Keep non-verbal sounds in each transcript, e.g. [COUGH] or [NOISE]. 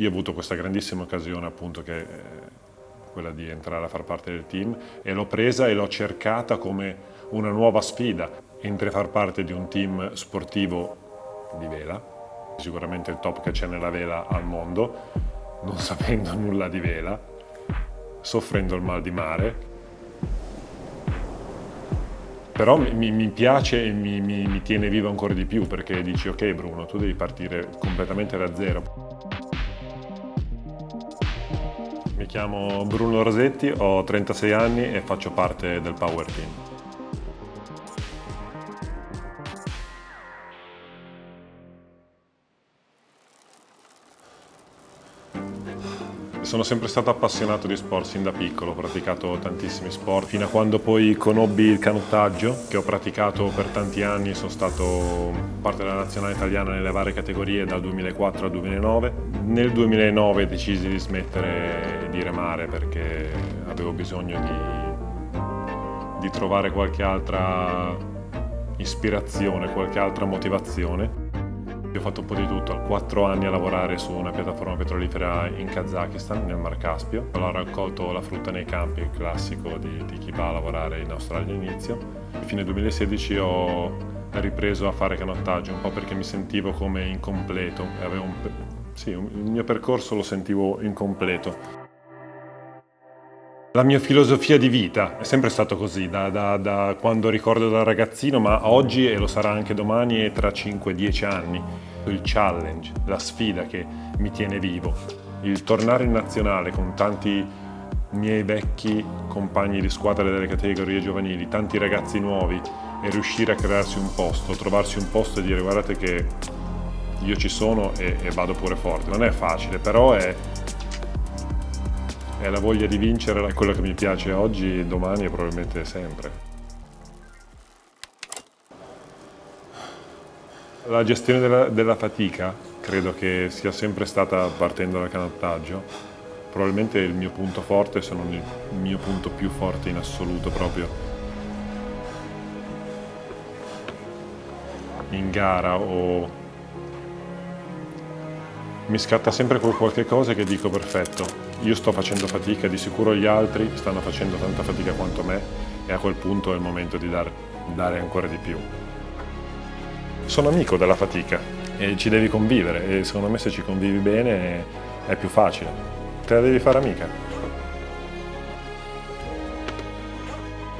Io ho avuto questa grandissima occasione appunto che è quella di entrare a far parte del team e l'ho presa e l'ho cercata come una nuova sfida. Entri a far parte di un team sportivo di vela, sicuramente il top che c'è nella vela al mondo, non [LAUGHS] sapendo nulla di vela, soffrendo il mal di mare, però mi, mi piace e mi, mi, mi, tiene vivo ancora di più perché dici ok Bruno, tu devi partire completamente da zero. Mi chiamo Bruno Rosetti, ho 36 anni e faccio parte del Power Team. Sono sempre stato appassionato di sport sin da piccolo, ho praticato tantissimi sport, fino a quando poi conobbi il canottaggio, che ho praticato per tanti anni, sono stato parte della nazionale italiana nelle varie categorie dal 2004 al 2009. Nel 2009 decisi di smettere di remare perché avevo bisogno di, di trovare qualche altra ispirazione, qualche altra motivazione. Ho fatto un po' di tutto, ho quattro anni a lavorare su una piattaforma petrolifera in Kazakistan, nel Mar Caspio. Ho raccolto la frutta nei campi, il classico di, di chi va a lavorare in Australia all'inizio. A fine 2016 ho ripreso a fare canottaggio, un po' perché mi sentivo come incompleto. Un, sì, il mio percorso lo sentivo incompleto. La mia filosofia di vita è sempre stato così, da, da, da, quando ricordo da ragazzino, ma oggi e lo sarà anche domani e tra 5-10 anni. Il challenge, la sfida che mi tiene vivo, il tornare in nazionale con tanti miei vecchi compagni di squadra delle categorie giovanili, tanti ragazzi nuovi e riuscire a crearsi un posto, trovarsi un posto e dire guardate che io ci sono e, e vado pure forte. Non è facile, però è, è la voglia di vincere, è quello che mi piace oggi, domani e probabilmente sempre. La gestione della, della, fatica credo che sia sempre stata partendo dal canottaggio, probabilmente il mio punto forte, se non il mio punto più forte in assoluto proprio. In gara o mi scatta sempre qualche cosa che dico perfetto, io sto facendo fatica, di sicuro gli altri stanno facendo tanta fatica quanto me e a quel punto è il momento di dare, dare ancora di più. Sono amico della fatica e ci devi convivere e secondo me se ci convivi bene è più facile. Te la devi fare amica.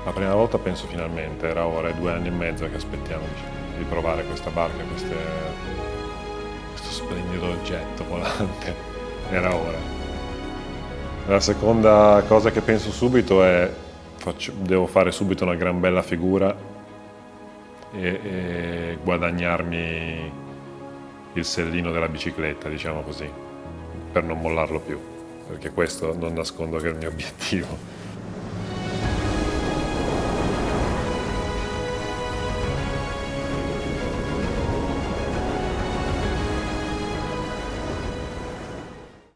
La prima volta penso finalmente, era ora, è due anni e mezzo che aspettiamo di provare questa barca, queste, questo splendido oggetto volante. Era ora. La seconda cosa che penso subito è faccio, devo fare subito una gran bella figura e, e guadagnarmi il sellino della bicicletta, diciamo così, per non mollarlo più, perché questo non nascondo che è il mio obiettivo.